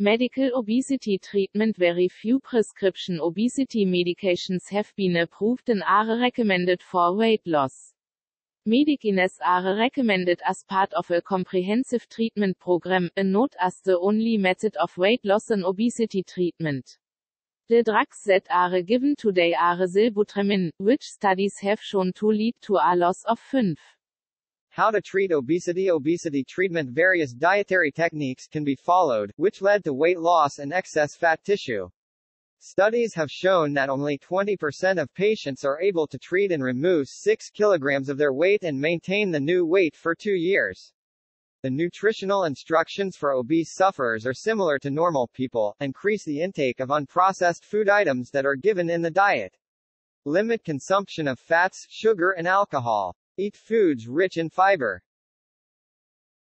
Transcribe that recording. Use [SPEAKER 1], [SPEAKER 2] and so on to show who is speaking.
[SPEAKER 1] Medical obesity treatment Very few prescription obesity medications have been approved and are recommended for weight loss. Medicines are recommended as part of a comprehensive treatment program, and not as the only method of weight loss and obesity treatment. The drugs that are given today are sibutramine, which studies have shown to lead to a loss of 5
[SPEAKER 2] how to treat obesity Obesity treatment Various dietary techniques can be followed, which led to weight loss and excess fat tissue. Studies have shown that only 20% of patients are able to treat and remove 6 kilograms of their weight and maintain the new weight for two years. The nutritional instructions for obese sufferers are similar to normal people, increase the intake of unprocessed food items that are given in the diet. Limit consumption of fats, sugar and alcohol. Eat foods rich in fiber.